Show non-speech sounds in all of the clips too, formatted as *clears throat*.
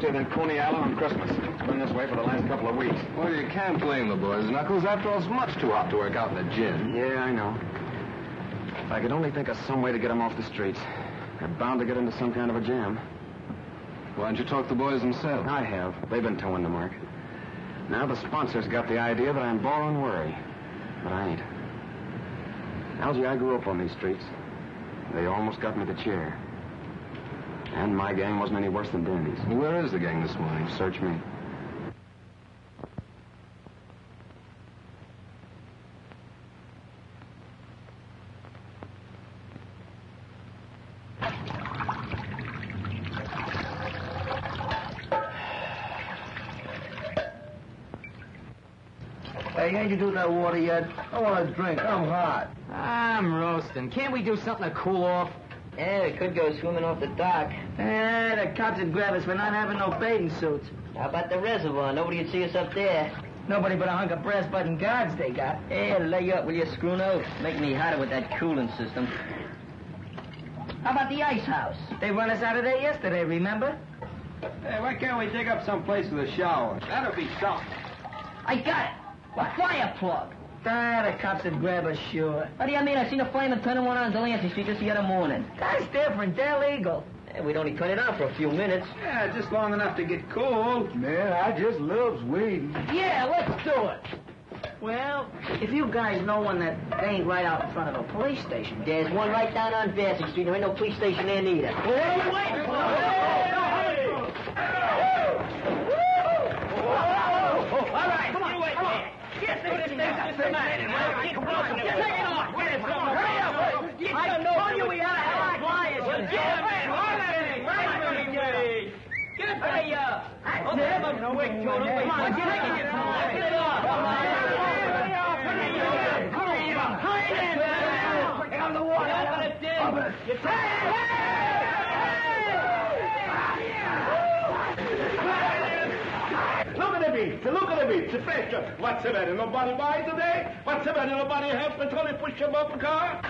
Emptier than Coney Island on Christmas. It's been this way for the last couple of weeks. Well, you can't blame the boys, Knuckles. After all, it's much too hot to work out in the gym. Yeah, I know. If I could only think of some way to get them off the streets. They're bound to get into some kind of a jam. Why don't you talk to the boys themselves? I have. They've been towing the mark. Now the sponsors got the idea that I'm borrowing worry. But I ain't. Algie, I grew up on these streets. They almost got me the chair. And my gang wasn't any worse than Danny's. Where is the gang this morning? Search me. Hey, ain't you do that water yet? I want a drink. I'm hot. I'm roasting. Can't we do something to cool off? Yeah, we could go swimming off the dock. Eh, the cops would grab us for not having no bathing suits. How about the reservoir? Nobody'd see us up there. Nobody but a hunk of brass button guards they got. Yeah, lay up, will you, Scruno? Make me hotter with that cooling system. How about the ice house? They run us out of there yesterday, remember? Hey, why can't we dig up some place with a shower? That'll be something. I got it. A fire plug. Ah, the cops would grab us, sure. What do you mean? I seen a fireman turning one on Delancey Street just the other morning. That's different. They're legal. Yeah, we'd only turn it on for a few minutes. Yeah, just long enough to get cool. Man, I just loves waiting. Yeah, let's do it. Well, if you guys know one that ain't right out in front of a police station. There's one right down on Vassar Street. There ain't no police station there neither. What are you waiting for? All right, come on. You wait there. Get this thing just a minute. Get it off. Get it off. Hurry up. I told you we had to have flyers. Get Hey, uh, oh, have a quick. Come on, get it. Get it off. Hurry up. Hurry up. Hurry up. Get on the water. Open. Hey, Look at the beach. Look at the beach. Pressure. What's the matter? Nobody buy today? What's the matter? Nobody help until they push him up the car?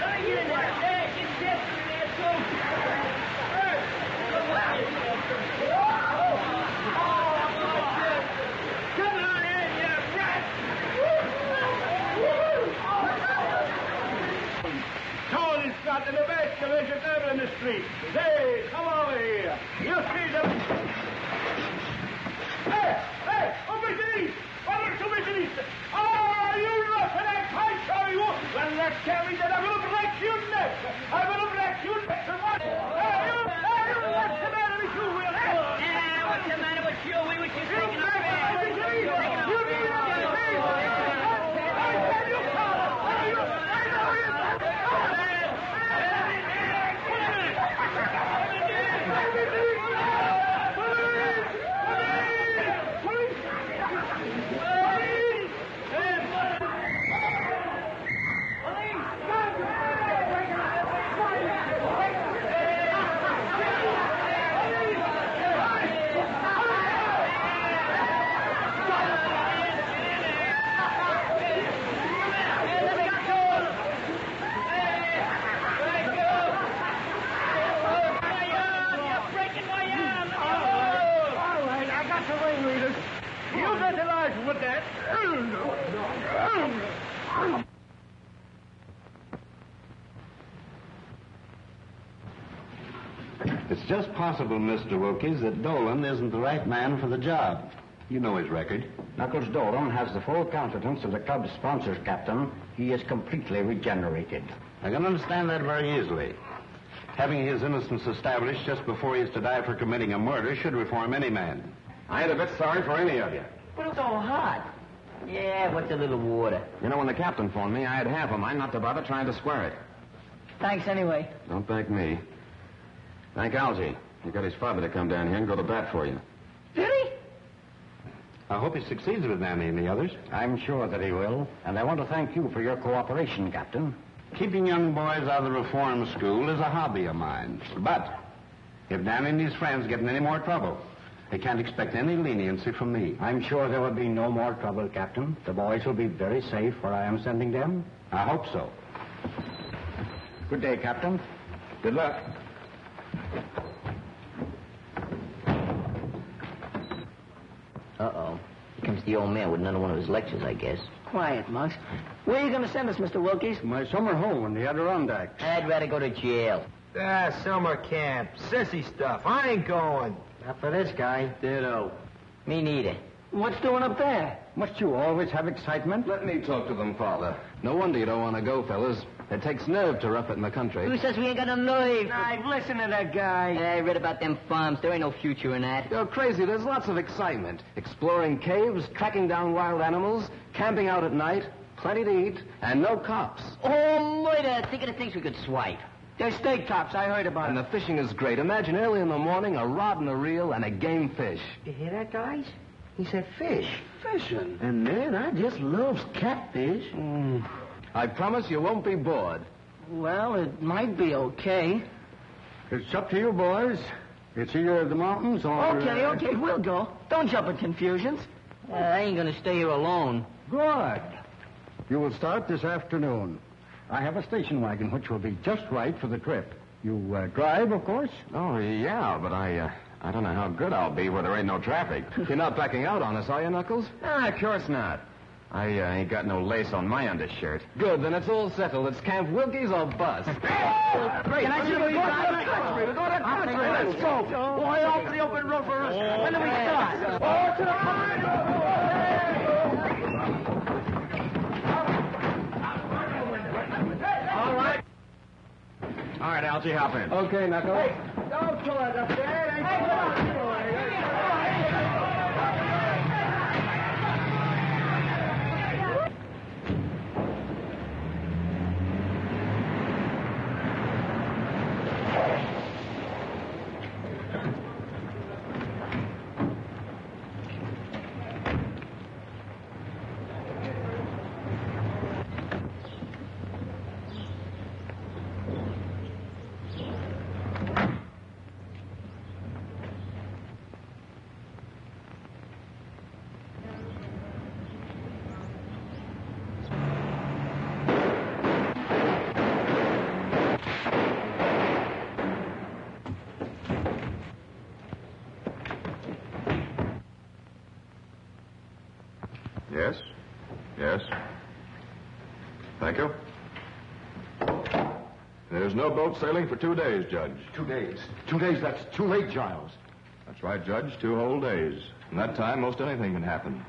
Tony's possible, Mr. Wilkes, that Dolan isn't the right man for the job. You know his record. Knuckles Dolan has the full confidence of the club's sponsors, Captain. He is completely regenerated. I can understand that very easily. Having his innocence established just before he is to die for committing a murder should reform any man. I ain't a bit sorry for any of you. But it's all hot. Yeah, what's a little water? You know, when the captain phoned me, I had half a mind not to bother trying to square it. Thanks anyway. Don't thank me. Thank Algie. He got his father to come down here and go to bat for you. Did he? I hope he succeeds with Danny and the others. I'm sure that he will. And I want to thank you for your cooperation, Captain. Keeping young boys out of the reform school is a hobby of mine. But if Danny and his friends get in any more trouble, they can't expect any leniency from me. I'm sure there will be no more trouble, Captain. The boys will be very safe where I am sending them. I hope so. Good day, Captain. Good luck. Uh-oh. Here comes the old man with another one of his lectures, I guess. Quiet, Muggs. Where are you going to send us, Mr. Wilkes? My summer home in the Adirondacks. I'd rather go to jail. Ah, summer camp. Sissy stuff. I ain't going. Not for this guy. Ditto. Me neither. What's doing up there? Must you always have excitement? Let me talk to them, Father. No wonder you don't want to go, fellas. It takes nerve to rough it in the country. Who says we ain't got no nerve? I've listened to that guy. I read about them farms. There ain't no future in that. You're crazy. There's lots of excitement. Exploring caves, tracking down wild animals, camping out at night, plenty to eat, and no cops. Oh, murder! Think of the things we could swipe. They're steak tops. I heard about And it. the fishing is great. Imagine early in the morning, a rod and a reel, and a game fish. You hear that, guys? He said fish. Fishing? And man, I just loves catfish. Mm. I promise you won't be bored. Well, it might be okay. It's up to you, boys. It's either the mountains or... Okay, uh, okay, we'll go. Don't jump at confusions. Uh, I ain't gonna stay here alone. Good. You will start this afternoon. I have a station wagon which will be just right for the trip. You uh, drive, of course? Oh, yeah, but I, uh, I don't know how good I'll be where there ain't no traffic. You're not backing out on us, are you, Knuckles? Ah, of course not. I uh, ain't got no lace on my undershirt. Good, then it's all settled. It's Camp Wilkie's or bust. *laughs* Can I see you drive? We're going to country. Let's go. Why off the open road for us? When do we start? Oh, to the All right. All right, Algie, hop in. Okay, Knuckles. Don't pull it up there. Hey, come on. Yes? Yes? Thank you. There's no boat sailing for two days, Judge. Two days. Two days, that's too late, Giles. That's right, Judge. Two whole days. In that time, most anything can happen.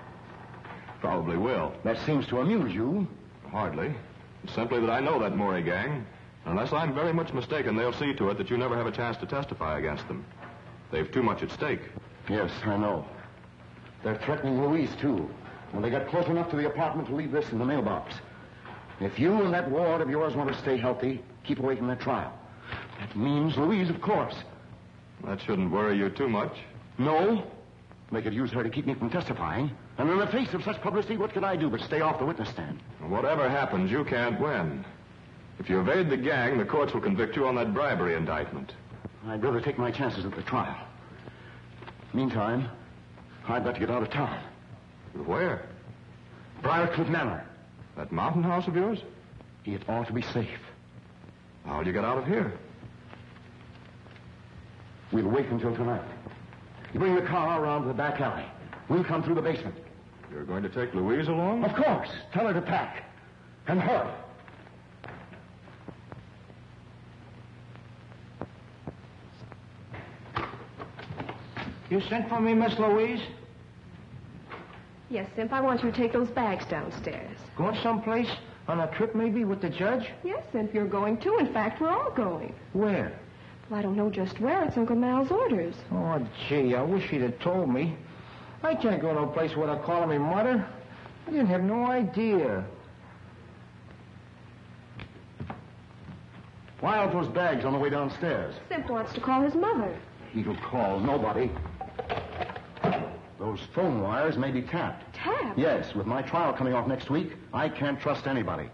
Probably will. That seems to amuse you. Hardly. It's simply that I know that Murray gang. Unless I'm very much mistaken, they'll see to it that you never have a chance to testify against them. They've too much at stake. Yes, I know. They're threatening Louise, too. When they got close enough to the apartment to leave this in the mailbox. If you and that ward of yours want to stay healthy, keep away from that trial. That means Louise, of course. That shouldn't worry you too much. No. They could use her to keep me from testifying. And in the face of such publicity, what could I do but stay off the witness stand? Whatever happens, you can't win. If you evade the gang, the courts will convict you on that bribery indictment. I'd rather take my chances at the trial. Meantime, I'd like to get out of town. Where? Briarcliff Manor. That mountain house of yours? It ought to be safe. How'll you get out of here? We'll wait until tonight. You bring the car around to the back alley. We'll come through the basement. You're going to take Louise along? Of course. Tell her to pack. And hurry. You sent for me, Miss Louise? Yes, Simp, I want you to take those bags downstairs. Going someplace? On a trip, maybe, with the judge? Yes, Simp, you're going too. In fact, we're all going. Where? Well, I don't know just where. It's Uncle Mal's orders. Oh, gee, I wish he'd have told me. I can't go to a place without calling me mother. I didn't have no idea. Why out those bags on the way downstairs? Simp wants to call his mother. He'll call nobody. Those phone wires may be tapped. Tapped? Yes, with my trial coming off next week, I can't trust anybody.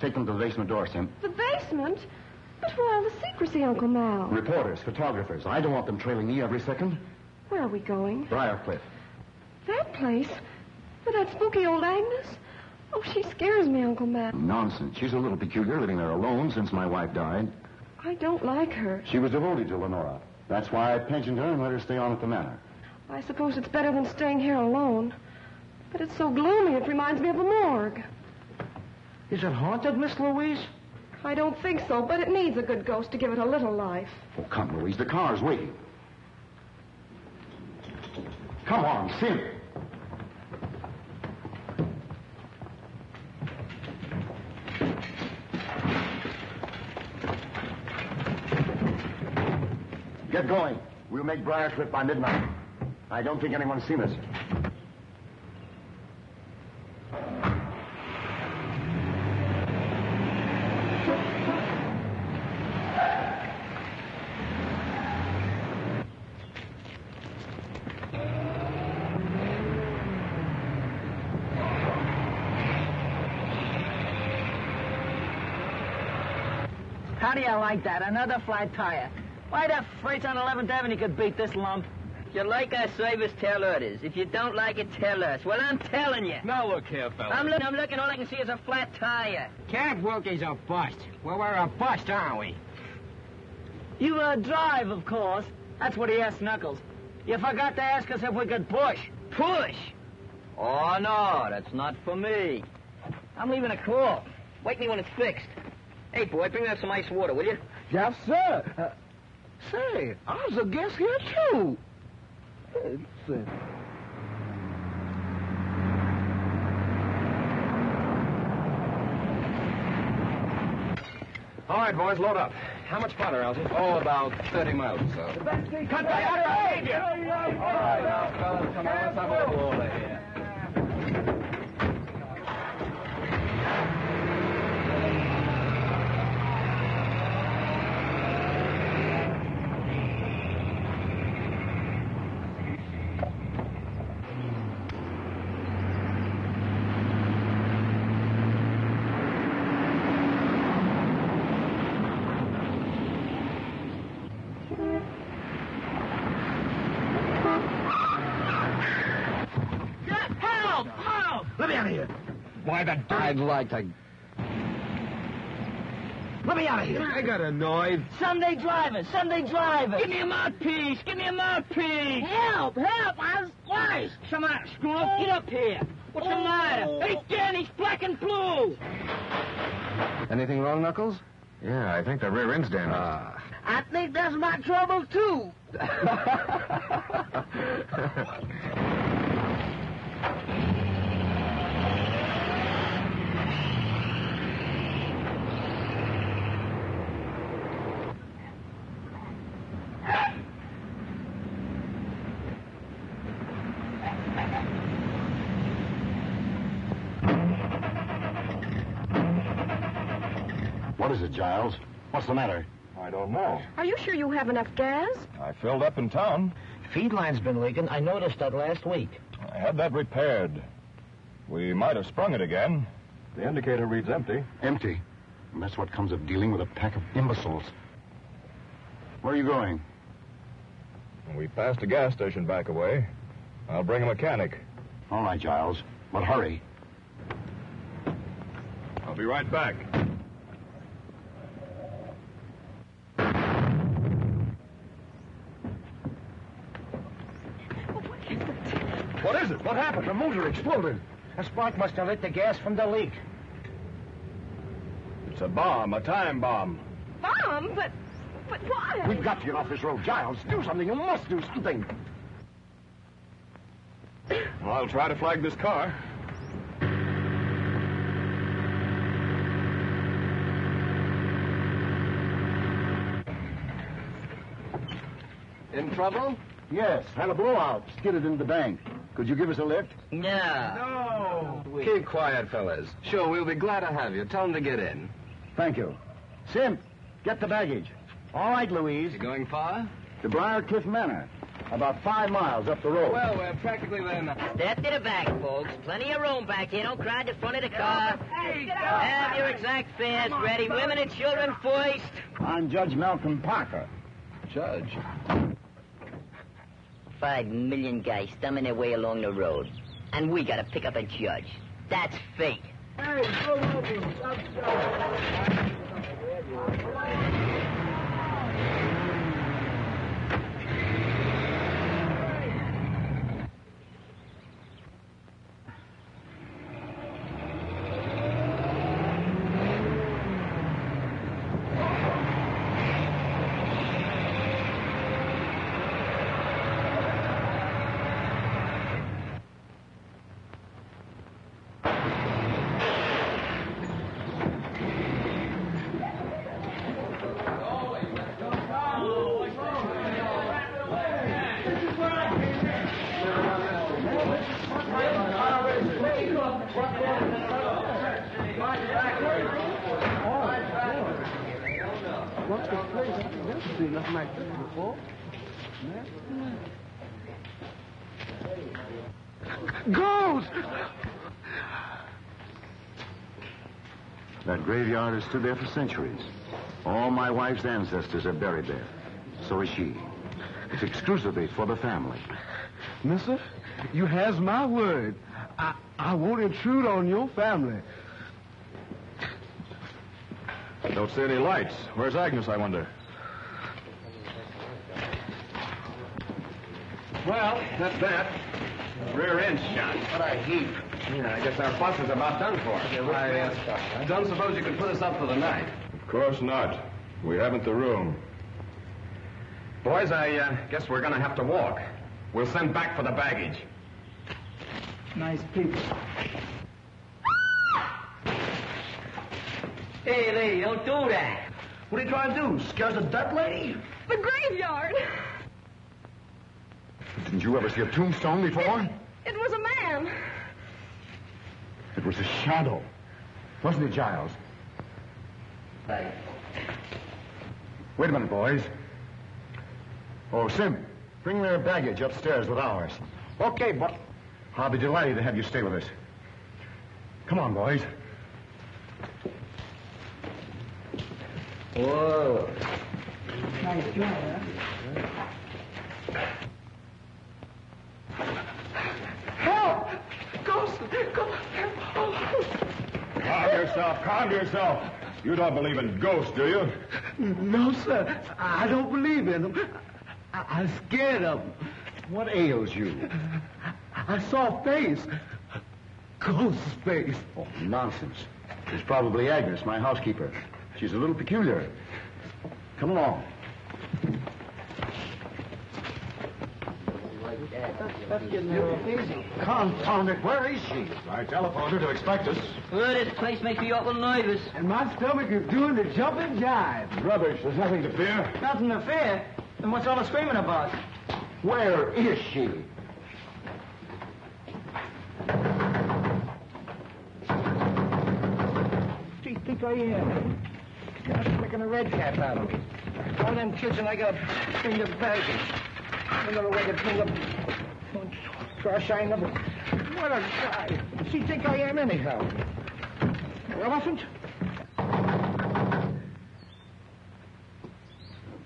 Take them to the basement door, Sim. The basement? But why all the secrecy, Uncle Mal? Reporters, photographers. I don't want them trailing me every second. Where are we going? Briarcliff. That place? With that spooky old Agnes? Oh, she scares me, Uncle Mal. Nonsense. She's a little peculiar, living there alone since my wife died. I don't like her. She was devoted to Lenora. That's why I pensioned her and let her stay on at the manor. I suppose it's better than staying here alone. But it's so gloomy, it reminds me of a morgue. Is it haunted, Miss Louise? I don't think so, but it needs a good ghost to give it a little life. Oh, come, Louise. The car's waiting. Come on, Sim. Get going. We'll make Briarcliff by midnight. I don't think anyone's seen us. How do you like that? Another flat tire. Why the freights on 11th Avenue could beat this lump? If you like our service, tell others. If you don't like it, tell us. Well, I'm telling you. Now look here, fella. I'm, look- I'm looking, all I can see is a flat tire. Camp Wilkie's a bust. Well, we're a bust, aren't we? You uh, drive, of course. That's what he asked Knuckles. You forgot to ask us if we could push. Push? Oh, no, that's not for me. I'm leaving a call. Wake me when it's fixed. Hey, boy, bring me up some ice water, will you? Yes, sir. Uh, say, I was a guest here, too. It's, uh, All right, boys, load up. How much farther, Algie? Oh, about 30 miles or so. Cut that out of behavior! All right, now, fellas, come on, let's have a little order here. Help! Help! let me out of here. Why, the... I'd like to... Let me out of here. I got annoyed. Sunday driver, Sunday driver. Give me a mouthpiece! Give me a mouthpiece! Help, help, I was twice. Come on, screw up. Get up here. What's the matter? Hey, Dan, he's black and blue. Anything wrong, Knuckles? Yeah, I think the rear end's damaged. Ah. I think that's my trouble, too. *laughs* *laughs* What is? What's the matter? I don't know. Are you sure you have enough gas? I filled up in town. Feed line's been leaking. I noticed that last week. I had that repaired. We might have sprung it again. The indicator reads empty. Empty. And that's what comes of dealing with a pack of imbeciles. Where are you going? We passed a gas station back away. I'll bring a mechanic. All right, Giles. But hurry. I'll be right back. What is it? What happened? The motor exploded. A spark must have lit the gas from the leak. It's a bomb, a time bomb. Bomb? but... But why? We've got to get off this road. Giles, do something. You must do something. Well, I'll try to flag this car. In trouble? Yes, had a blowout. Skidded into the bank. Could you give us a lift? No. No. Keep quiet, fellas. Sure, we'll be glad to have you. Tell them to get in. Thank you. Simp, get the baggage. All right, Louise. You going far? To Briarcliff Manor. About five miles up the road. Well, we're practically there now. Step to the back, folks. Plenty of room back here. Don't crowd the front of the car. Have your exact fares ready. Women and children first. I'm Judge Malcolm Parker. Judge. Five million guys thumbing their way along the road. And we gotta pick up a judge. That's fate. Hey, go over. Stop, What's the place? I've never seen nothing like this before. Ghost! That graveyard has stood there for centuries. All my wife's ancestors are buried there. So is she. It's exclusively for the family. Mister, you has my word. I, I won't intrude on your family. Don't see any lights. Where's Agnes, I wonder? Well, that's that. Rear end shot. What a heap. Yeah, I guess our bus is about done for. I uh, don't suppose you could put us up for the night. Of course not. We haven't the room. Boys, I uh, guess we're going to have to walk. We'll send back for the baggage. Nice people. Hey, lady, don't do that. What are you trying to do? Scare the dead lady? The graveyard. Didn't you ever see a tombstone before? It was a man. It was a shadow. Wasn't it, Giles? Right. Wait a minute, boys. Oh, Sim, bring their baggage upstairs with ours. Okay, but I'll be delighted to have you stay with us. Come on, boys. Whoa. Nice job, huh? help! Ghost! Ghost! Calm yourself. Calm yourself. You don't believe in ghosts, do you? No, sir. I don't believe in them. I, I'm scared of them. What ails you? I saw a face. A ghost's face. Oh, nonsense. It's probably Agnes, my housekeeper. She's a little peculiar. Come along. That's getting a little easy. Confound it, where is she? I telephoned her to expect us. Well, this place makes me awful nervous. And my stomach is doing the jumping jive. Rubbish, there's nothing to fear. Nothing to fear. Then what's all the screaming about? Where is she? What do you think I am? You're making a red cap out of me. All them kids and I gotta bring the baggage. Another way to bring up trash I never. What a guy. What's he think I am anyhow? Elephant?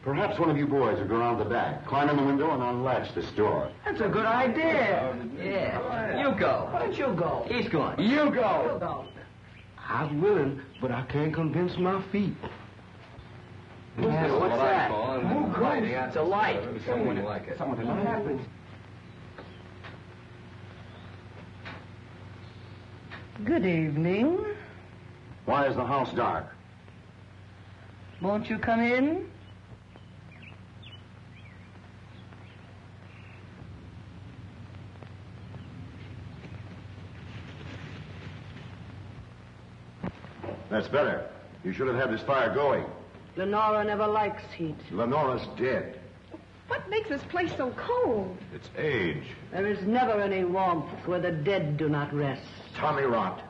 Perhaps one of you boys will go around the back, climb in the window, and unlatch this door. That's a good idea. Yeah. You go. Why don't you go? He's going. You go. You go. go. I'm willing, but I can't convince my feet. Yeah, what's what I that? call it. Who goes? It's a light. Someone like it. What happened? Good evening. Why is the house dark? Won't you come in? That's better. You should have had this fire going. Lenora never likes heat. Lenora's dead. What makes this place so cold? It's age. There is never any warmth where the dead do not rest. Tommy rot.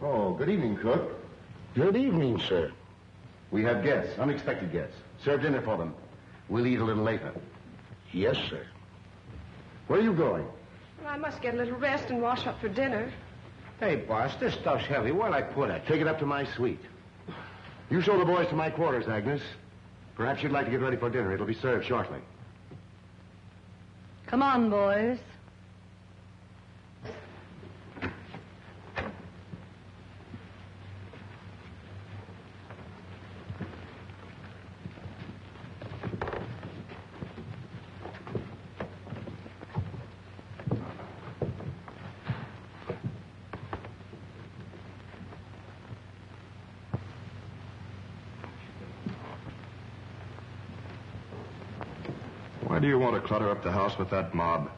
Oh, good evening, cook. Good evening, sir. We have guests, unexpected guests. Serve dinner for them. We'll eat a little later. Yes, sir. Where are you going? Well, I must get a little rest and wash up for dinner. Hey, boss, this stuff's heavy. Where'll I put it? Take it up to my suite. You show the boys to my quarters, Agnes. Perhaps you'd like to get ready for dinner. It'll be served shortly. Come on, boys. Do you want to clutter up the house with that mob?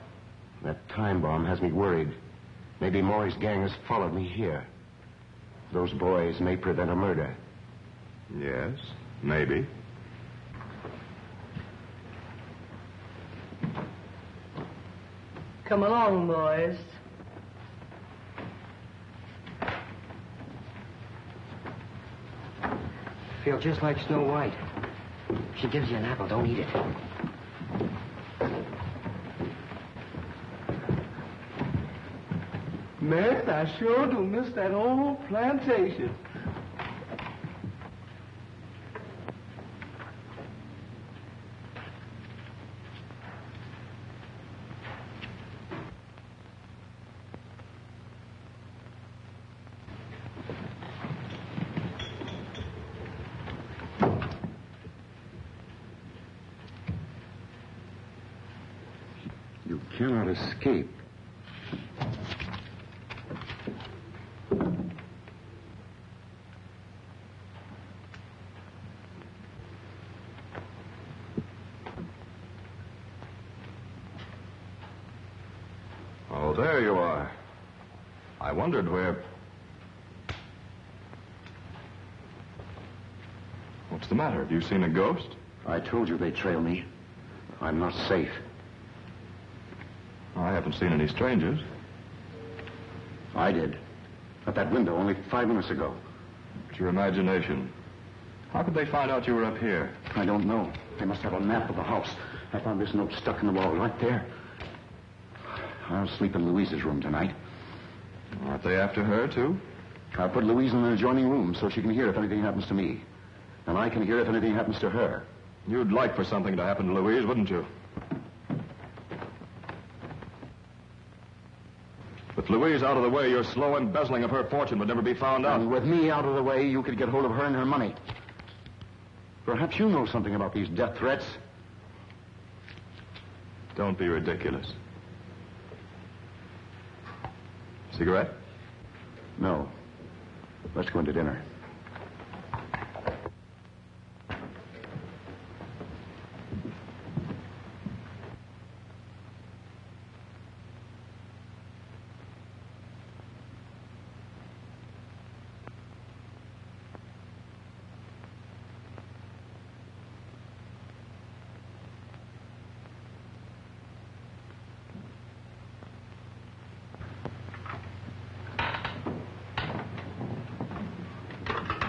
That time bomb has me worried. Maybe Maury's gang has followed me here. Those boys may prevent a murder. Yes, maybe. Come along, boys. Feel just like Snow White. She gives you an apple, don't eat it. Miss, I sure do miss that old plantation. You cannot escape. Oh, there you are. I wondered where. What's the matter? Have you seen a ghost? I told you they trail me. I'm not safe. I haven't seen any strangers. I did. At that window only five minutes ago. It's your imagination. How could they find out you were up here? I don't know. They must have a map of the house. I found this note stuck in the wall right there. I'll sleep in Louise's room tonight. Aren't they after her, too? I'll put Louise in an adjoining room so she can hear if anything happens to me. And I can hear if anything happens to her. You'd like for something to happen to Louise, wouldn't you? With Louise out of the way, your slow embezzling of her fortune would never be found out. And with me out of the way, you could get hold of her and her money. Perhaps you know something about these death threats. Don't be ridiculous. Cigarette? No. Let's go into dinner.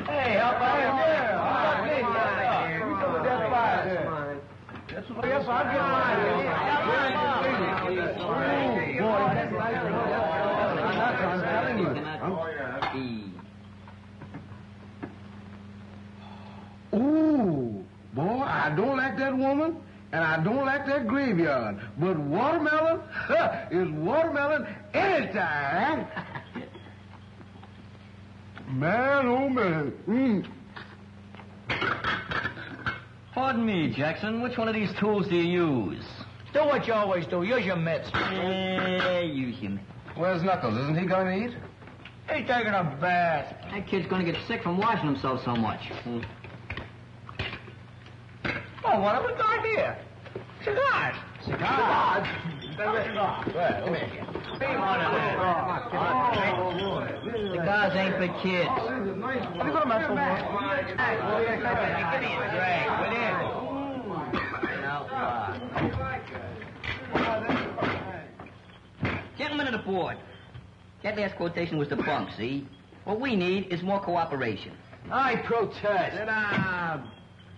Hey, how about here? How about this guy here? You know that fire there. That's what yes, I'll get mine. Oh, boy, that's nice. I'm telling you. Ooh, boy, I don't like that woman, and I don't like that graveyard. But watermelon huh, is watermelon anytime. Man, oh man. Mm. Pardon me, Jackson. Which one of these tools do you use? Do what you always do. Use your mitts. Eh, use him. Where's Knuckles? Isn't he going to eat? He's taking a bath. That kid's gonna get sick from washing himself so much. Oh, what have we got here? Cigars. Cigars? Come here. Cigars ain't for kids. Have you got a match for one? Give me a drag, will you? Gentlemen of the board, that last quotation was the bunk, see? What we need is more cooperation. I protest. Sit down.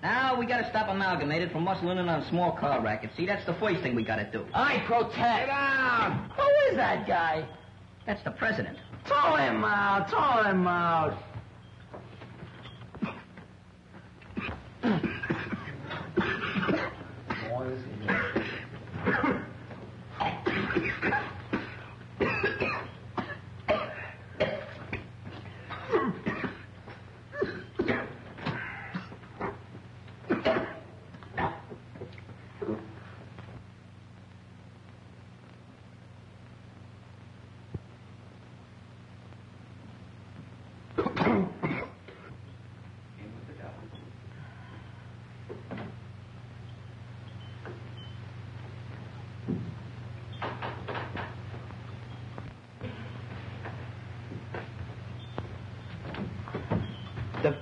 Now we gotta stop Amalgamated from muscling in on a small car racket. See, that's the first thing we gotta do. I protest. Sit down. Who is that guy? That's the president. Throw him out. Throw him out. *clears throat*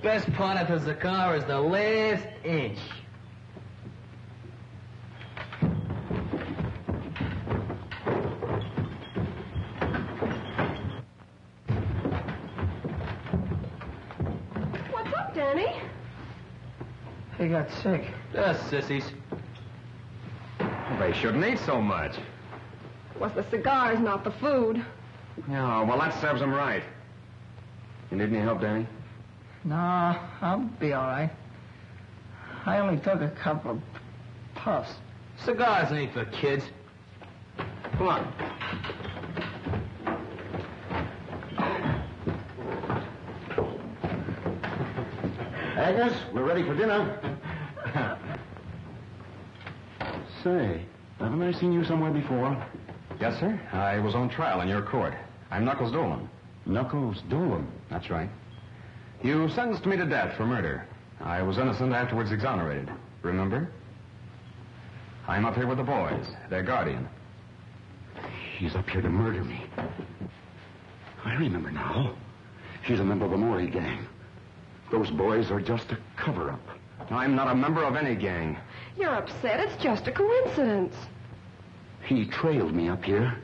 best part of the cigar is the last inch. What's up, Danny? He got sick. Just sissies. They shouldn't eat so much. It was the cigars, not the food. Yeah, well, that serves him right. You need any help, Danny? No, I'll be all right. I only took a couple of puffs. Cigars ain't for kids. Come on. Agnes, we're ready for dinner. Say, haven't I seen you somewhere before? Yes, sir. I was on trial in your court. I'm Knuckles Dolan. Knuckles Dolan? That's right. You sentenced me to death for murder. I was innocent, afterwards exonerated. Remember? I'm up here with the boys, their guardian. He's up here to murder me. I remember now. He's a member of the Maury gang. Those boys are just a cover-up. I'm not a member of any gang. You're upset. It's just a coincidence. He trailed me up here.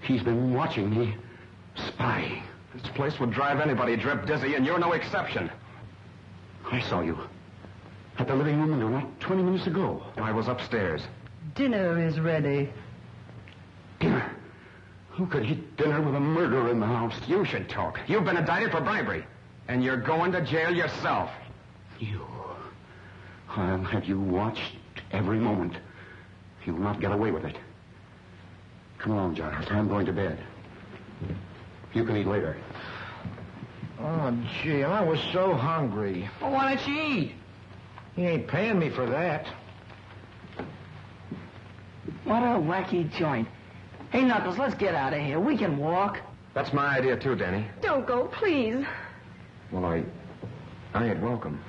He's been watching me, spying. This place would drive anybody drip dizzy, and you're no exception. I saw you. At the living room window not 20 minutes ago. I was upstairs. Dinner is ready. Dinner? Who could eat dinner with a murderer in the house? You should talk. You've been indicted for bribery. And you're going to jail yourself. You. I'll have you watched every moment. You'll not get away with it. Come along, Giles. I'm going to bed. You can eat later. Oh, gee, I was so hungry. Well, why don't you eat? He ain't paying me for that. What a wacky joint. Hey, Knuckles, let's get out of here. We can walk. That's my idea, too, Danny. Don't go, please. Well, I... I ain't welcome.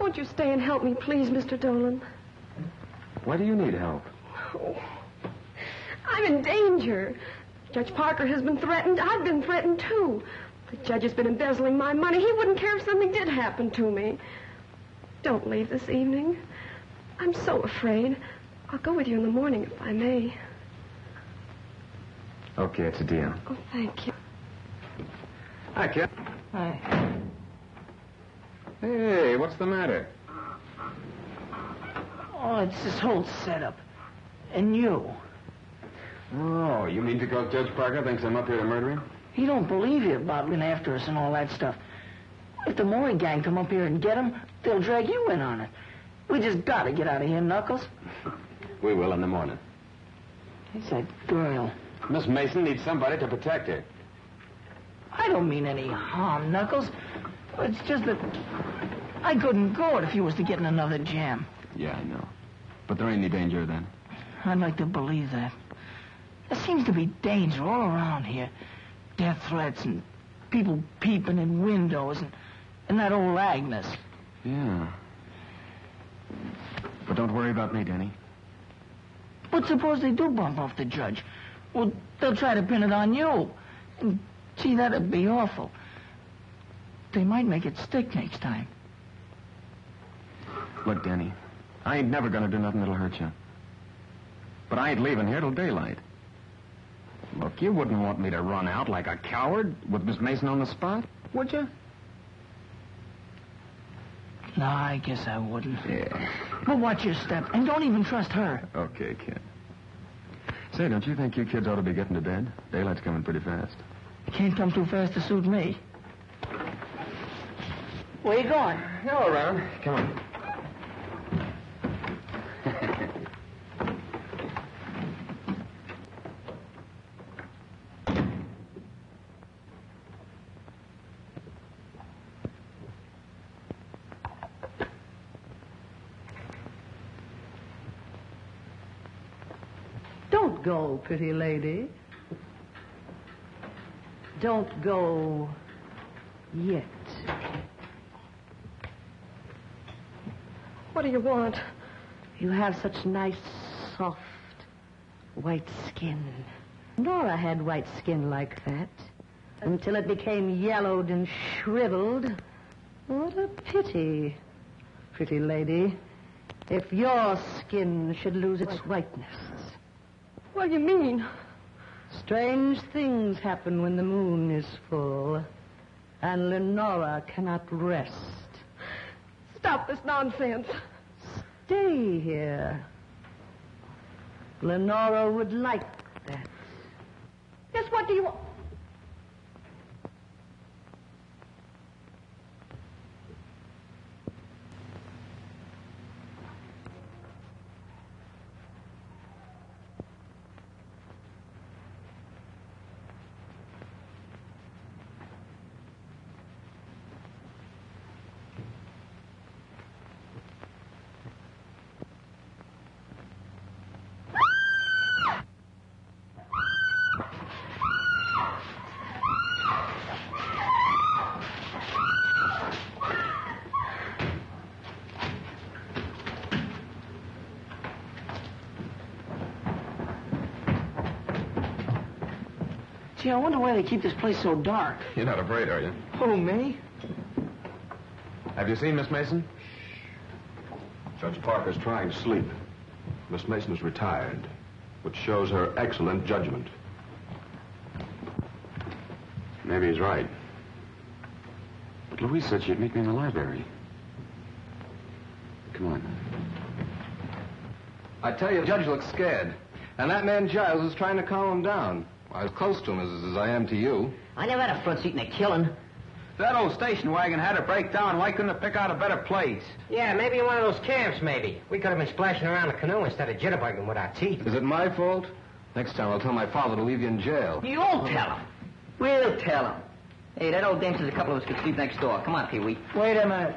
Won't you stay and help me, please, Mr. Dolan? Why do you need help? Oh, I'm in danger. Judge Parker has been threatened. I've been threatened, too. The judge has been embezzling my money. He wouldn't care if something did happen to me. Don't leave this evening. I'm so afraid. I'll go with you in the morning if I may. Okay, it's a deal. Oh, thank you. Hi, kid. Hi. Hey, what's the matter? Oh, it's this whole setup. And you. Oh, you mean because Judge Parker thinks I'm up here to murder him? He don't believe you about being after us and all that stuff. If the Maury gang come up here and get him, they'll drag you in on it. We just gotta get out of here, Knuckles. *laughs* We will in the morning. It's that girl. Miss Mason needs somebody to protect her. I don't mean any harm, Knuckles. It's just that I couldn't go it if you was to get in another jam. Yeah, I know. But there ain't any danger then. I'd like to believe that. There seems to be danger all around here. Death threats and people peeping in windows and, and that old Agnes. Yeah. But don't worry about me, Danny. But suppose they do bump off the judge? Well, they'll try to pin it on you. And, gee, that'd be awful. They might make it stick next time. Look, Danny, I ain't never gonna do nothing that'll hurt you. But I ain't leaving here till daylight. Look, you wouldn't want me to run out like a coward with Miss Mason on the spot, would you? No, I guess I wouldn't. Yeah. But watch your step, and don't even trust her. Okay, kid. Say, don't you think you kids ought to be getting to bed? Daylight's coming pretty fast. It Can't come too fast to suit me. Where you going? Go around. Come on. Don't go, pretty lady. Don't go yet. What do you want? You have such nice, soft, white skin. Nora had white skin like that until it became yellowed and shriveled. What a pity, pretty lady, if your skin should lose its whiteness. What do you mean? Strange things happen when the moon is full, and Lenora cannot rest. Stop this nonsense. Stay here. Lenora would like that. Yes, what do you want? Gee, I wonder why they keep this place so dark. You're not afraid, are you? Who, me? Have you seen Miss Mason? Judge Parker's trying to sleep. Miss Mason is retired, which shows her excellent judgment. Maybe he's right. But Louise said she'd meet me in the library. Come on. I tell you, the judge looks scared. And that man Giles is trying to calm him down. I was close to him as, as I am to you. I never had a front seat in a killing. That old station wagon had to break down. Why couldn't it pick out a better place? Yeah, maybe in one of those camps, maybe. We could have been splashing around the canoe instead of jitterbugging with our teeth. Is it my fault? Next time I'll tell my father to leave you in jail. You'll tell him. We'll tell him. Hey, that old dame says a couple of us could sleep next door. Come on, Pee-wee. Wait a minute.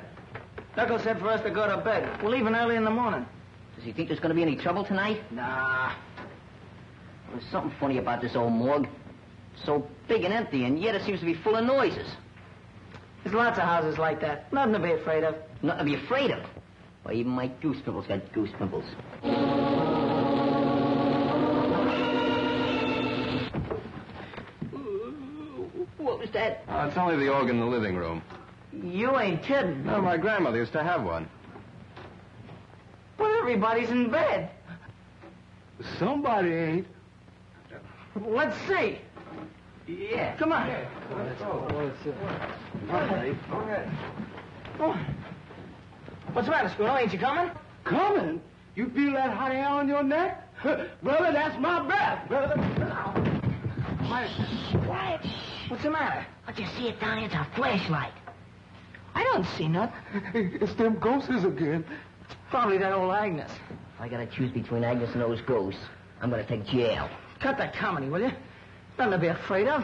Knuckles said for us to go to bed. We're leaving early in the morning. Does he think there's going to be any trouble tonight? Nah. There's something funny about this old morgue. So big and empty, and yet it seems to be full of noises. There's lots of houses like that. Nothing to be afraid of. Nothing to be afraid of. Why, even my goose pimples got goose pimples. What was that? Uh, it's only the organ in the living room. You ain't kidding. No, my grandmother used to have one. But everybody's in bed. Somebody ain't. Let's see. Yeah. Come on. Oh. What's the matter, Scruno? Ain't you coming? Coming? You feel that hot air on your neck? *laughs* brother, that's my breath, brother. Quiet. What's the matter? I just see it down here. It's a flashlight. I don't see nothing. *laughs* It's them ghosts again. Probably that old Agnes. If I gotta choose between Agnes and those ghosts, I'm gonna take jail. Cut that comedy, will you? Nothing to be afraid of.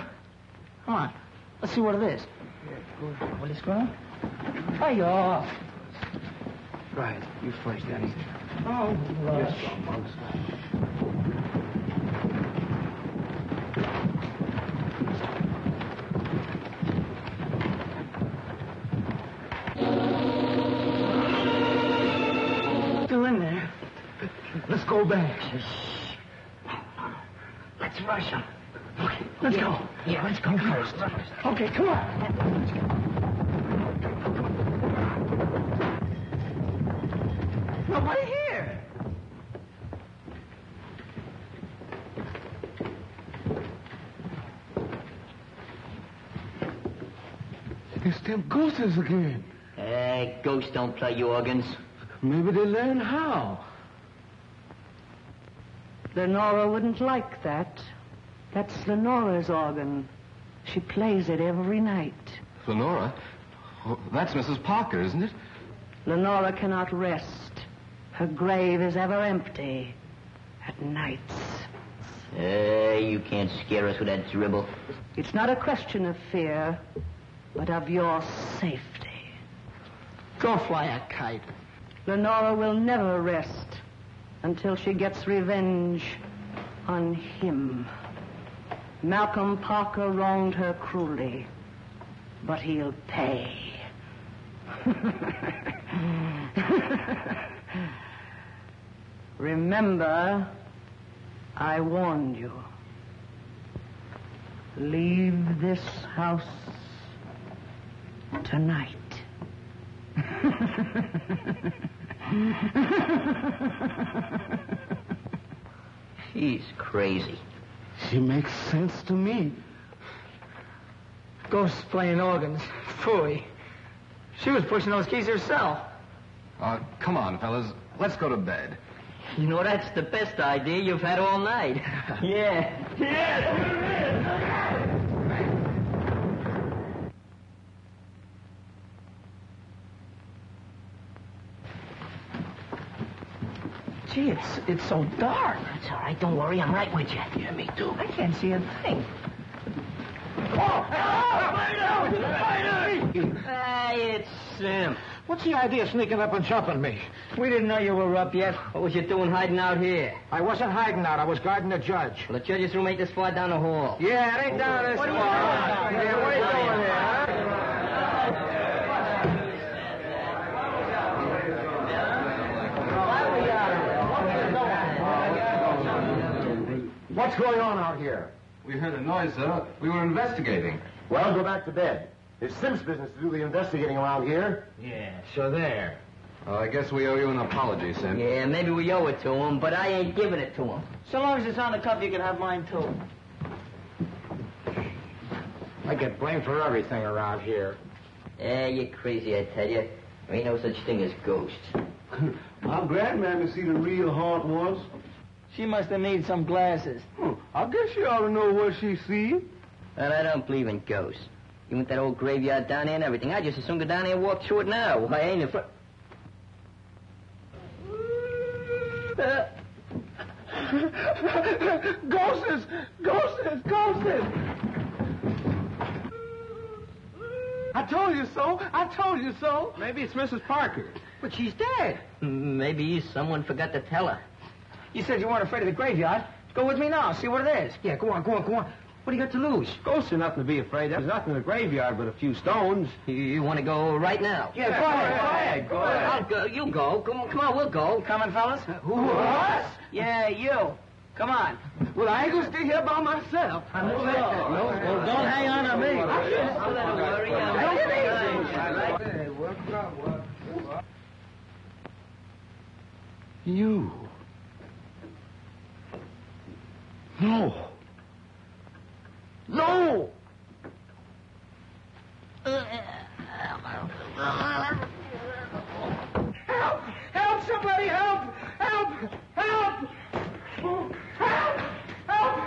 Come on. Let's see what it is. Yeah, Will you, Scruno? Hey, off. Right. You first, Danny. Oh, Yes, monks. Still in there. Let's go back. Let's rush him. Okay, let's go. Yeah, let's go first. Okay, come on. Nobody here. It's them ghosts again. Hey, ghosts don't play organs. Maybe they learn how. Lenora wouldn't like that. That's Lenora's organ. She plays it every night. Lenora? Oh, that's Mrs. Parker, isn't it? Lenora cannot rest. Her grave is ever empty at nights. Hey, you can't scare us with that dribble. It's not a question of fear, but of your safety. Go fly a kite. Lenora will never rest until she gets revenge on him. Malcolm Parker wronged her cruelly, but he'll pay. *laughs* Remember, I warned you. Leave this house tonight. *laughs* He's crazy. She makes sense to me. Ghosts playing organs. Phooey. She was pushing those keys herself. Uh, come on, fellas. Let's go to bed. You know, that's the best idea you've had all night. *laughs* yeah. Gee, it's it's so dark. It's all right. Don't worry. I'm right with you. Yeah, me too. I can't see a thing. Hey, it's Simp. What's the idea of sneaking up and jumping me? We didn't know you were up yet. What was you doing hiding out here? I wasn't hiding out. I was guarding the judge. Well, the judge's room ain't this far down the hall. Yeah, it ain't down this What are you far. doing? Yeah, what are you doing here, huh? What's going on out here? We heard a noise, sir. We were investigating. Well, go back to bed. It's Simp's business to do the investigating around here. Yeah, so there. Well, I guess we owe you an apology, Sim. Yeah, maybe we owe it to him, but I ain't giving it to him. So long as it's on the cuff, you can have mine too. I get blamed for everything around here. Yeah, you're crazy, I tell you. There ain't no such thing as ghosts. *laughs* I'm glad, man, to see the real haunt ones. She must have need some glasses. I guess she ought to know what she see. Well, I don't believe in ghosts. You want that old graveyard down there and everything. I just as soon go down there and walk through it now. Why, ain't it fr- Uh, Ghosts! Ghosts! Ghosts! I told you so. I told you so. Maybe it's Mrs. Parker. But she's dead. Maybe someone forgot to tell her. You said you weren't afraid of the graveyard. Go with me now. See what it is. Yeah, go on, go on, go on. What do you got to lose? Ghosts are nothing to be afraid of. There's nothing in the graveyard but a few stones. You, you want to go right now? Yeah, go ahead. Go ahead. go ahead. I'll go. You go. Come on, come on, we'll go. Coming, fellas? Uh, who, us? Yeah, you. Come on. Well, I ain't gonna stay here by myself. No, well, don't hang on to me. Don't worry. You. No. No! Help! Help! Somebody help! Help! Help! Help! Help!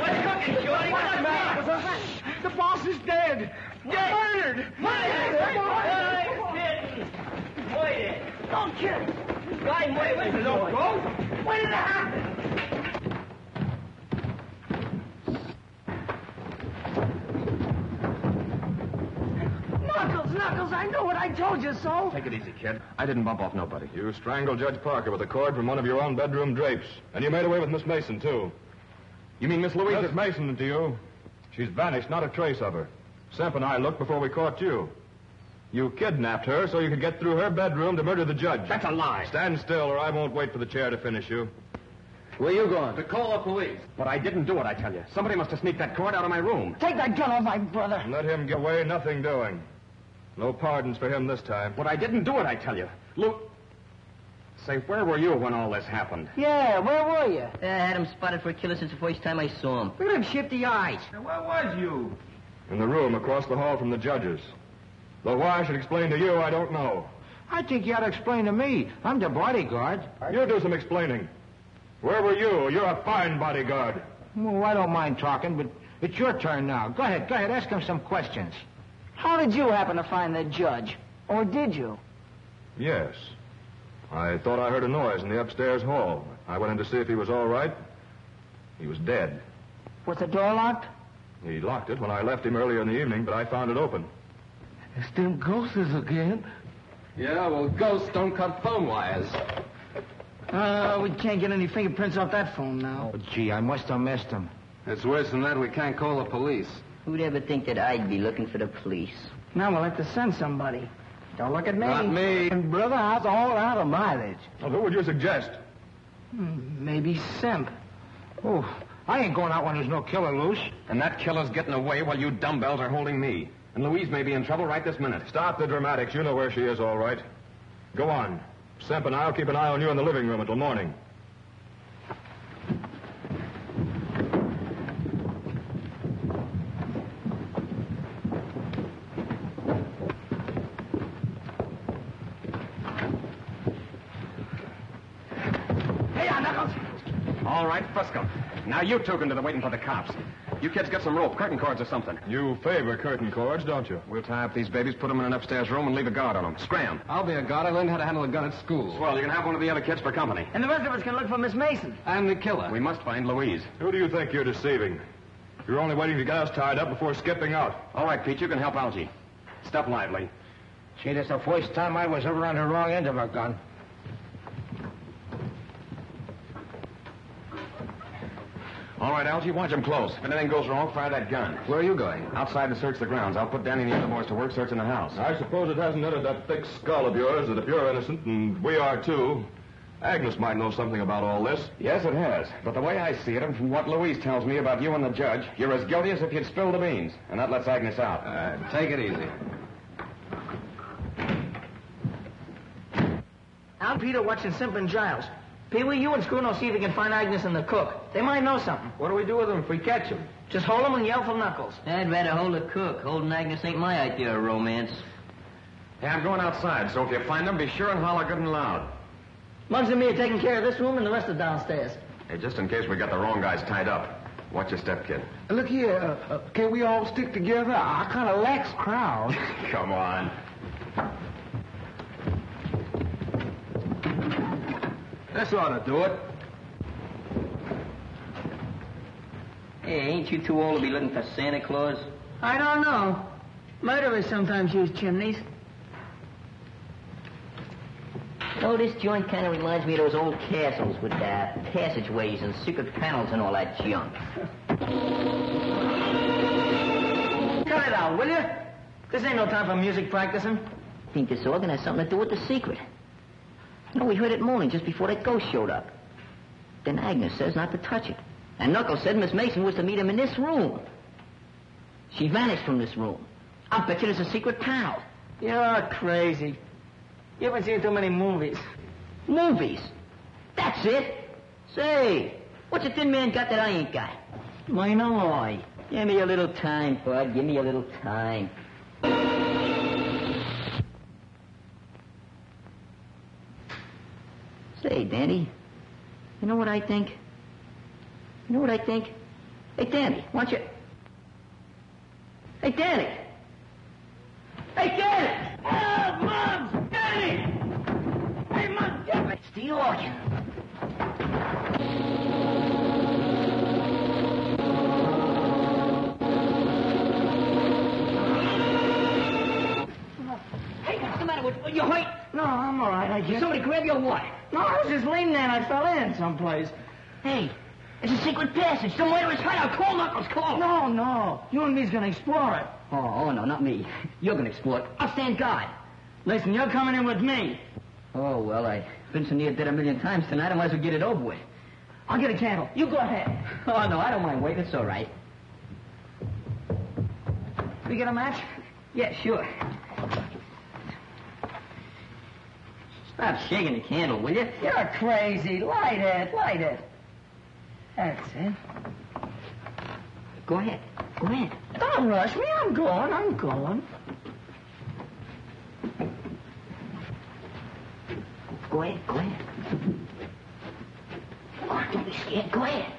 What's cooking, Shorty? What's the matter? The boss is dead. Dead. Murdered. Wait Don't kill him. Guy, wait, wait, don't go. When did it happen? Knuckles, Knuckles, I know what I told you so. Take it easy, kid. I didn't bump off nobody. You strangled Judge Parker with a cord from one of your own bedroom drapes. And you made away with Miss Mason, too. You mean Miss Louise? Miss Mason to you. She's vanished, not a trace of her. Simp and I looked before we caught you. You kidnapped her so you could get through her bedroom to murder the judge. That's a lie. Stand still, or I won't wait for the chair to finish you. Where you going? To call the police. But I didn't do it, I tell you. Somebody must have sneaked that cord out of my room. Take that gun off my brother. And let him get away, nothing doing. No pardons for him this time. But I didn't do it, I tell you. Look. Say, where were you when all this happened? Yeah, where were you? I had him spotted for a killer since the first time I saw him. Look at him shifty eyes. Where was you? In the room across the hall from the judges. Though why I should explain to you, I don't know. I think you ought to explain to me. I'm the bodyguard. You do some explaining. Where were you? You're a fine bodyguard. Well, I don't mind talking, but it's your turn now. Go ahead, go ahead. Ask him some questions. How did you happen to find the judge? Or did you? Yes. I thought I heard a noise in the upstairs hall. I went in to see if he was all right. He was dead. Was the door locked? He locked it when I left him earlier in the evening, but I found it open. It's them ghosts again. Yeah, well, ghosts don't cut phone wires. Uh, we can't get any fingerprints off that phone now. Oh, gee, I must have missed him. It's worse than that. We can't call the police. Who'd ever think that I'd be looking for the police? Now we'll have to send somebody. Don't look at me. Not me. And brother, I was all out of mileage. Well, who would you suggest? Hmm, Maybe Simp. Oh, I ain't going out when there's no killer loose. And that killer's getting away while you dumbbells are holding me. And Louise may be in trouble right this minute. Stop the dramatics. You know where she is, all right. Go on. Simp and I'll keep an eye on you in the living room until morning. Hey, on, Knuckles. All right, Fusco. Now you two can do the waiting for the cops. You kids get some rope, curtain cords or something. You favor curtain cords, don't you? We'll tie up these babies, put them in an upstairs room, and leave a guard on them. Scram. I'll be a guard. I learned how to handle a gun at school. Well, you can have one of the other kids for company. And the rest of us can look for Miss Mason. I'm the killer. We must find Louise. Who do you think you're deceiving? You're only waiting to get us tied up before skipping out. All right, Pete, you can help Algie. Step lively. Gee, that's the first time I was ever on the wrong end of a gun. All right, Algie, watch him close. If anything goes wrong, fire that gun. Where are you going? Outside to search the grounds. I'll put Danny and the other boys to work searching the house. I suppose it hasn't entered that thick skull of yours that if you're innocent, and we are too, Agnes might know something about all this. Yes, it has. But the way I see it, and from what Louise tells me about you and the judge, you're as guilty as if you'd spilled the beans. And that lets Agnes out. Uh, take it easy. I'm Peter watching Simp and Giles. Pee Wee, you and Scruno see if you can find Agnes and the cook. They might know something. What do we do with them if we catch them? Just hold them and yell for Knuckles. I'd rather hold a cook. Holding Agnes ain't my idea of romance. Hey, I'm going outside, so if you find them, be sure and holler good and loud. Muggs and me are taking care of this room and the rest of downstairs. Hey, just in case we got the wrong guys tied up. Watch your step, kid. Look here, uh, uh, can we all stick together? I kind of lax crowd. *laughs* Come on. This ought to do it. Hey, ain't you too old to be looking for Santa Claus? I don't know. Murderers sometimes use chimneys. Oh, this joint kind of reminds me of those old castles with uh, passageways and secret panels and all that junk. Cut it out, will you? This ain't no time for music practicing. Think this organ has something to do with the secret. You know, we heard it moaning just before that ghost showed up. Then Agnes says not to touch it. And Knuckles said Miss Mason was to meet him in this room. She vanished from this room. I'll bet you there's a secret panel. You're crazy. You haven't seen too many movies. Movies? That's it. Say, what's a thin man got that I ain't got? Mine eye. Give me a little time, Bud. Give me a little time. Say, Danny, you know what I think? You know what I think? Hey, Danny, why don't you... Hey, Danny! Hey, Danny! Oh, Mom! Danny! Hey, Mom, get me! The organ. Hey, what's the matter with you? hurt? No, I'm all right, I guess. somebody grab you or what? No, I was just leaning there and I fell in someplace. Hey, it's a secret passage. Somewhere it's hideout. Call Knuckles, call. No, no. You and me's gonna explore it. Oh, oh, no, not me. *laughs* You're gonna explore it. I'll stand guard. Listen, you're coming in with me. Oh, well, I've been so near dead a million times tonight, I might as well get it over with. I'll get a candle. You go ahead. *laughs* Oh, no, I don't mind waiting. It's all right. We get a match? Yeah, sure. Stop shaking the candle, will you? You're crazy. Light it, light it. That's it. Go ahead. Go ahead. Don't rush me. I'm going. I'm going. Go ahead. Go ahead. Oh, don't be scared. Go ahead.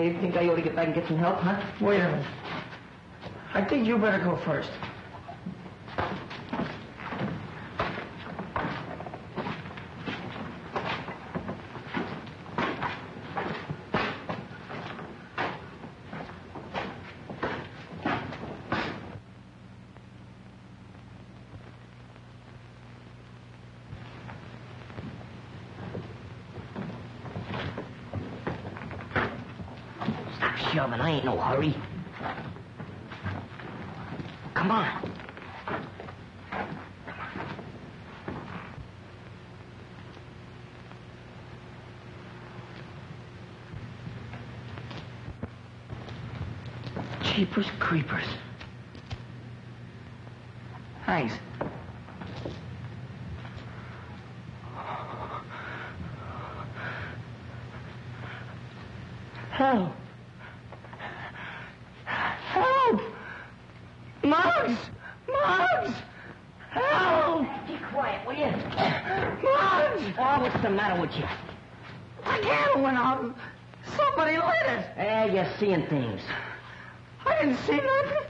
I think I ought to get back and get some help, huh? Wait a minute. I think you better go first. Shoving. I ain't no hurry. Come on. Jeepers creepers. Thanks. Help! Help! Muggs! Muggs! Help! Be quiet, will you? Muggs! Oh, what's the matter with you? My candle went out. Somebody lit it. Eh, you're seeing things. I didn't see nothing.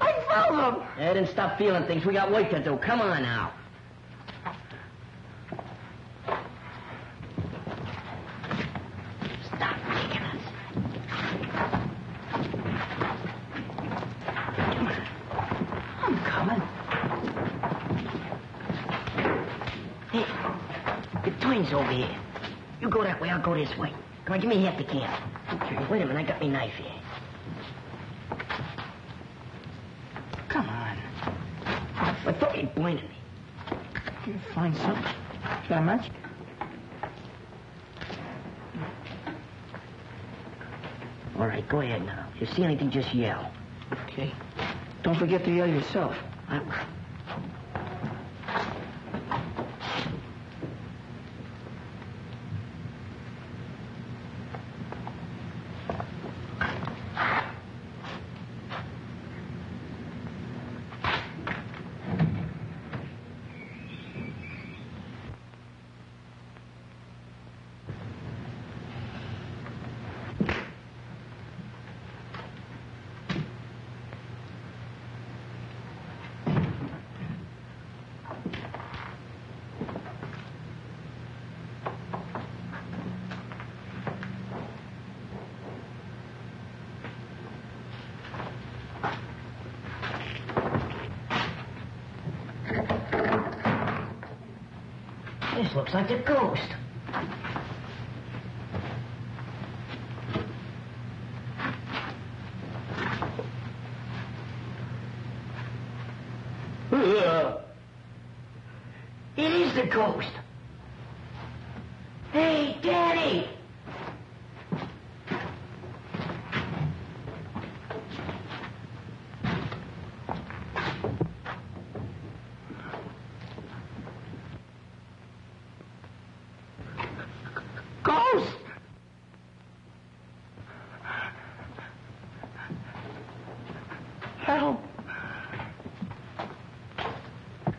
I felt them. Eh, then stop work to do. Come on now. Stop kicking us. I'm coming. Hey, the twins over here. You go that way, I'll go this way. Come on, give me half the can. Wait a minute, I got my knife here. Come on. I thought you blinded me. You find something. Got a match? All right, go ahead now. You just yell. Okay. Don't forget to yell yourself. I... This looks like a ghost. It is the ghost. Hey, Daddy! Ghost! Help!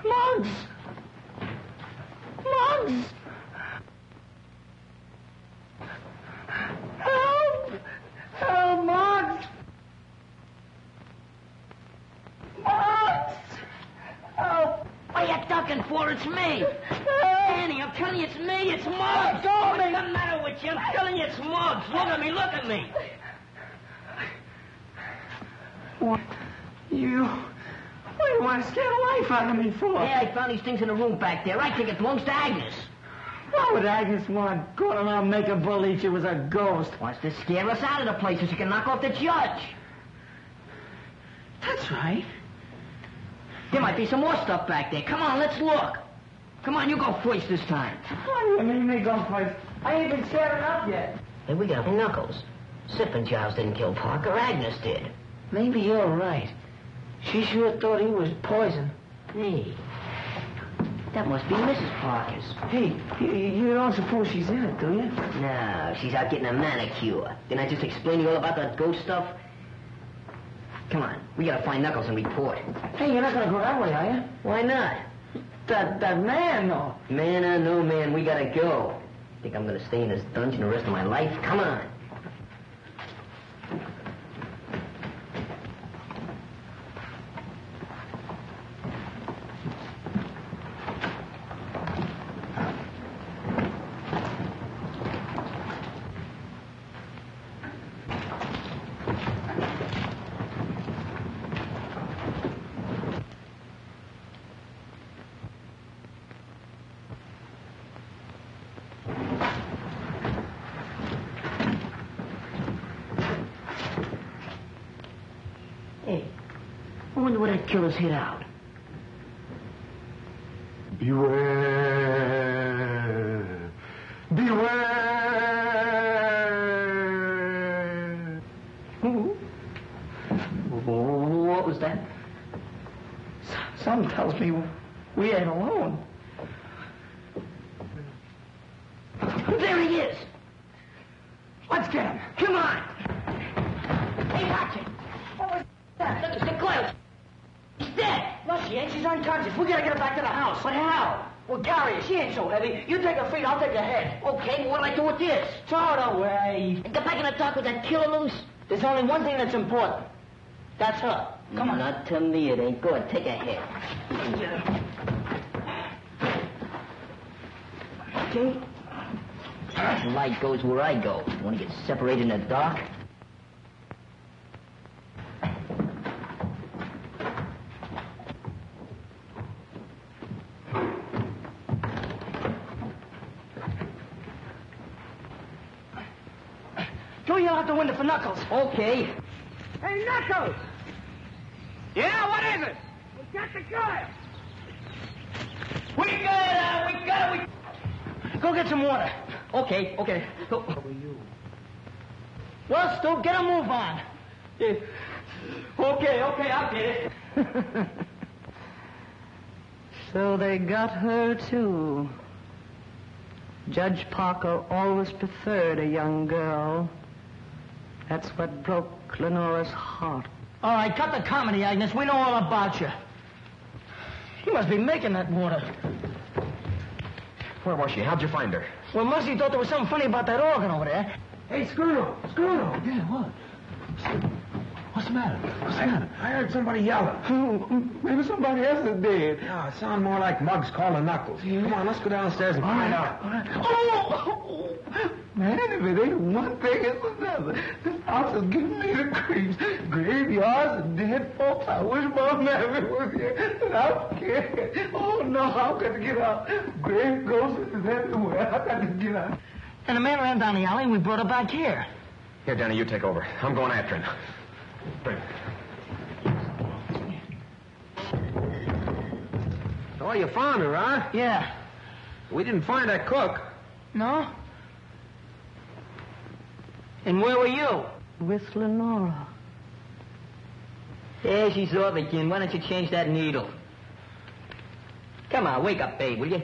Muggs! Muggs! Help! Help, Muggs! Muggs! Help! What are you It's me! Danny, I'm telling you it's me, it's Muggs! Don't What's the matter with you? I'm telling you it's Muggs! Look at me, look at me! What? You... What do you want to scare the life out of me for? Yeah, I found these things in the room back there. I think it belongs to Agnes. What would Agnes want? Going around making believe she was a ghost. Wants to scare us out of the place so she can knock off the judge. That's right. There might be some more stuff back there. Come on, let's look. Come on, you go first this time. What do you mean me go first? I ain't been staring up yet. Hey, we got Knuckles. Sipping Giles didn't kill Parker. Agnes did. Maybe you're right. She sure thought he was poison. Hey, that must be Mrs. Parker's. Hey, you, you don't suppose she's in it, do you? No, she's out getting a manicure. Didn't I just explain to you all about that ghost stuff? Come on, we gotta find Knuckles and report. Hey, you're not gonna go that way, are you? Why not? That that man, though. Man or no man, we gotta go. Think I'm gonna stay in this dungeon the rest of my life? Come on. Wonder where that killer's hid out. Beware. Beware. What was that? Something tells me we ain't alone. There he is. Let's get him. Come on. Hey, watch it. What was that? Look, it's the close. He's dead. No, she ain't. She's unconscious. We gotta get her back to the house. But how? Well, Gary, she ain't so heavy. You take her feet, I'll take her head. Okay, what'll I do with this? Throw it away. And Get back in the dark with that killer loose? There's only one thing that's important. That's her. Come on. Not to me, it ain't. good. take a hit. Okay. Light goes where I go. Want to get separated in the dark? Go yell out the window for Knuckles. Okay. Hey, Knuckles! Yeah, what is it? We got the guy. We got it, uh, we got it, we... Go get some water. Okay, okay. Go. Well, Stu, get a move on. Okay, okay, I'll get it. *laughs* So they got her, too. Judge Parker always preferred a young girl. That's what broke Lenora's heart. All right, cut the comedy, Agnes. We know all about you. He must be making that water. Where was she? How'd you find her? Well, Muzzy thought there was something funny about that organ over there. Hey, Screw, Screw. Yeah, what? What's the matter? What's the matter? I heard somebody yelling. *laughs* Maybe somebody else is dead. No, it sounded more like Muggs calling Knuckles. Come on, let's go downstairs and find out. Oh, oh, oh, man, if it ain't one thing, it's another. This house is giving me the creeps. Graveyards and dead folks. I wish Mom Maverick was here. And I'm scared. Oh, no, I've got to get out. Grave ghosts is everywhere. I've got to get out. And the man ran down the alley and we brought her back here. Here, Danny, you take over. I'm going after him. Bring. Oh, you found her, huh? Yeah. We didn't find that cook. No? And where were you? With Lenora. There she's off again. Why don't you change that needle? Come on, wake up, babe, will you?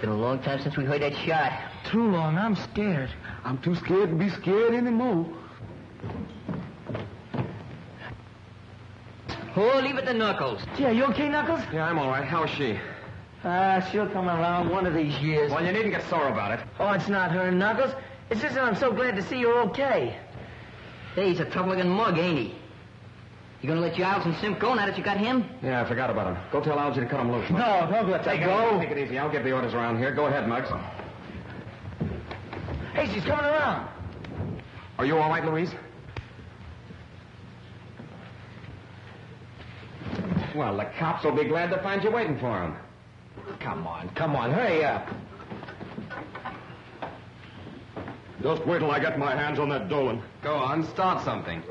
Been a long time since we heard that shot. Too long. I'm scared. I'm too scared to be scared anymore. Oh, leave it to Knuckles. Yeah, you okay, Knuckles? Yeah, I'm all right. How's she? Ah, she'll come around one of these years. Well, you needn't get sore about it. Oh, it's not her, Knuckles. It's just that I'm so glad to see you're okay. Hey, he's a tough-looking mug, ain't he? You gonna let Giles and Simp go now that you got him? Yeah, I forgot about him. Go tell Algie to cut him loose. No, don't let Take that it, go. take it easy. I'll get the orders around here. Go ahead, Muggs. Hey, she's coming around. Are you all right, Louise? Well, the cops will be glad to find you waiting for them. Come on, come on, hurry up. Just wait till I get my hands on that Dolan. Go on, start something.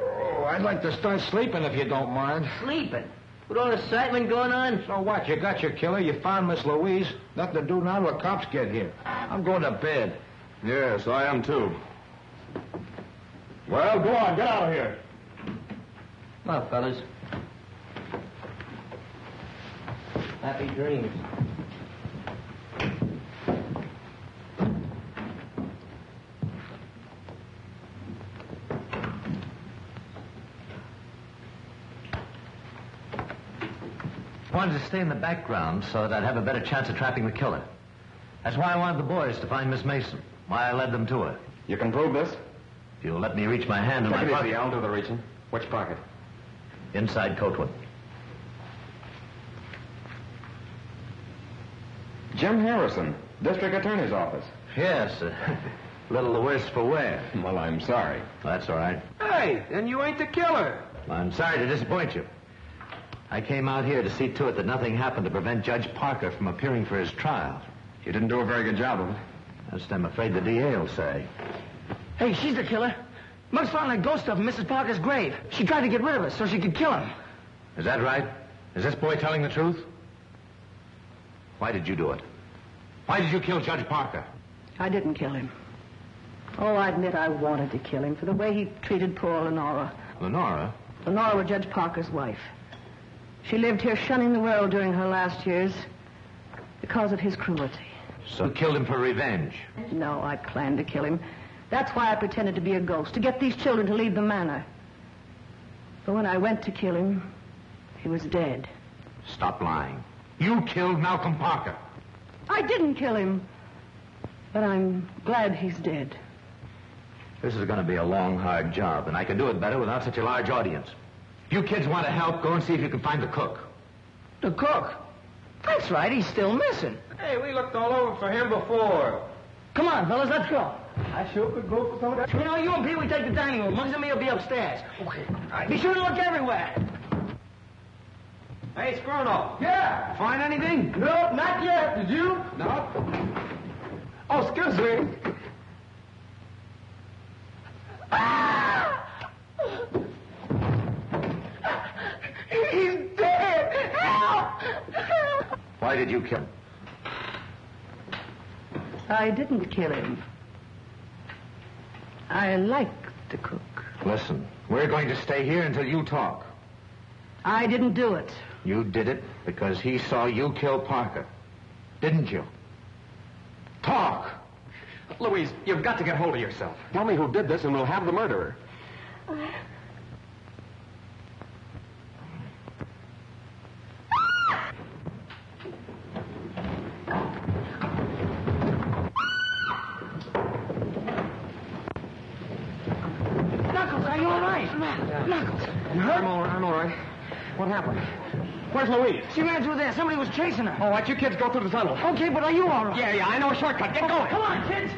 I'd like to start sleeping if you don't mind. Sleeping. With all the excitement going on? So what? You got your killer, you found Miss Louise. Nothing to do now till the cops get here. I'm going to bed. Yes, I am too. Well, go on, get out of here. Come on, fellas. Happy dreams. Wanted to stay in the background so that I'd have a better chance of trapping the killer. That's why I wanted the boys to find Miss Mason. Why I led them to her. You can prove this? If you'll let me reach my hand in Take my it pocket. easy. I'll do the reaching. Which pocket? Inside coat Jim Harrison, District Attorney's Office. Yes, uh, a *laughs* little the worse for wear. Well, I'm sorry. That's all right. Hey, then you ain't the killer. I'm sorry to disappoint you. I came out here to see to it that nothing happened to prevent Judge Parker from appearing for his trial. You didn't do a very good job of it. That's what I'm afraid the DA will say. Hey, she's the killer. Muggs found that ghost stuff in Mrs. Parker's grave. She tried to get rid of us so she could kill him. Is that right? Is this boy telling the truth? Why did you do it? Why did you kill Judge Parker? I didn't kill him. Oh, I admit I wanted to kill him for the way he treated poor Lenora. Lenora? Lenora was Judge Parker's wife. She lived here shunning the world during her last years because of his cruelty. So you killed him for revenge. No, I planned to kill him. That's why I pretended to be a ghost, to get these children to leave the manor. But when I went to kill him, he was dead. Stop lying. You killed Malcolm Parker. I didn't kill him. But I'm glad he's dead. This is going to be a long, hard job, and I can do it better without such a large audience. If you kids want to help, go and see if you can find the cook. The cook? That's right, he's still missing. Hey, we looked all over for him before. Come on, fellas, let's go. I sure could go for some of that. You know, you and Pee Wee take the dining room. Muggs and me will be upstairs. Okay. Be sure to look everywhere. Hey, Scruno. Yeah. Find anything? Nope, not yet. Did you? No. Oh, excuse me. He's dead. Help! Why did you kill him? I didn't kill him. I like the cook. Listen, we're going to stay here until you talk. I didn't do it. You did it because he saw you kill Parker. Didn't you? Talk! Louise, you've got to get hold of yourself. Tell me who did this, and we'll have the murderer. Knuckles, are you all right? Knuckles. You hurt? I'm all, I'm all right. What happened? Where's Louise? She ran through there. Somebody was chasing her. Oh, All right, you kids go through the tunnel. Okay, but are you all right? Yeah, yeah, I know a shortcut. Get going. Come on, kids.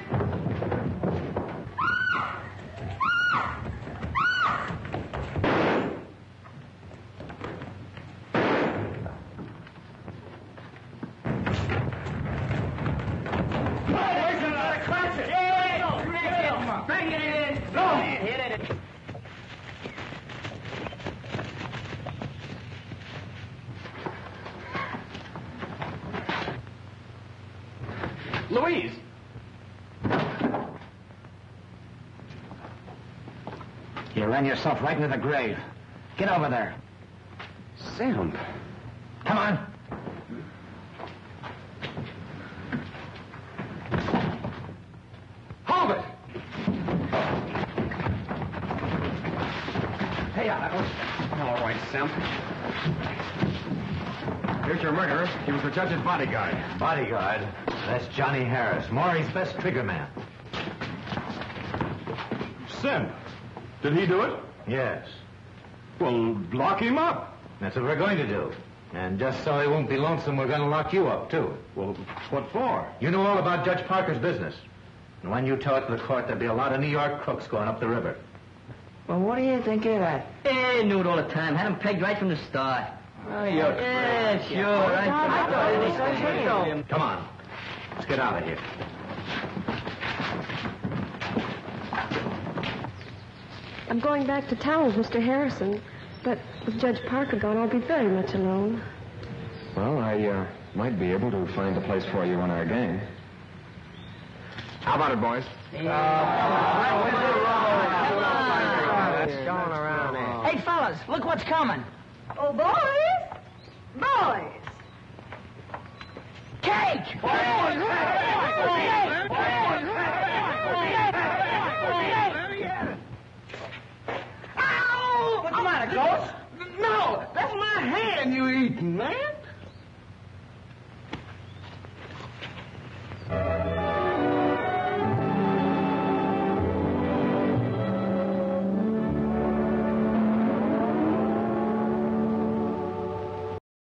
Louise! You ran yourself right into the grave. Get over there. Sam. Come on. Hold it! Hey, Knuckles. All right, Sam. Here's your murderer. He was the judge's bodyguard. Bodyguard? That's Johnny Harris, Maury's best trigger man. Simp, did he do it? Yes. Well, lock him up. That's what we're going to do. And just so he won't be lonesome, we're going to lock you up, too. Well, what for? You know all about Judge Parker's business. And when you tell it to the court, there'll be a lot of New York crooks going up the river. Well, what do you think of that? Hey, knew it all the time. Had him pegged right from the start. Oh, you're yeah, sure. I, I thought anything. Come on. Let's get out of here. I'm going back to town with Mr. Harrison, but with Judge Parker gone, I'll be very much alone. Well, I uh, might be able to find a place for you on our gang. How about it, boys? Hey, fellas, look what's coming. Oh, boys! Boys! Cage! What's the matter, Ghost? No, that's my hand you eating, man.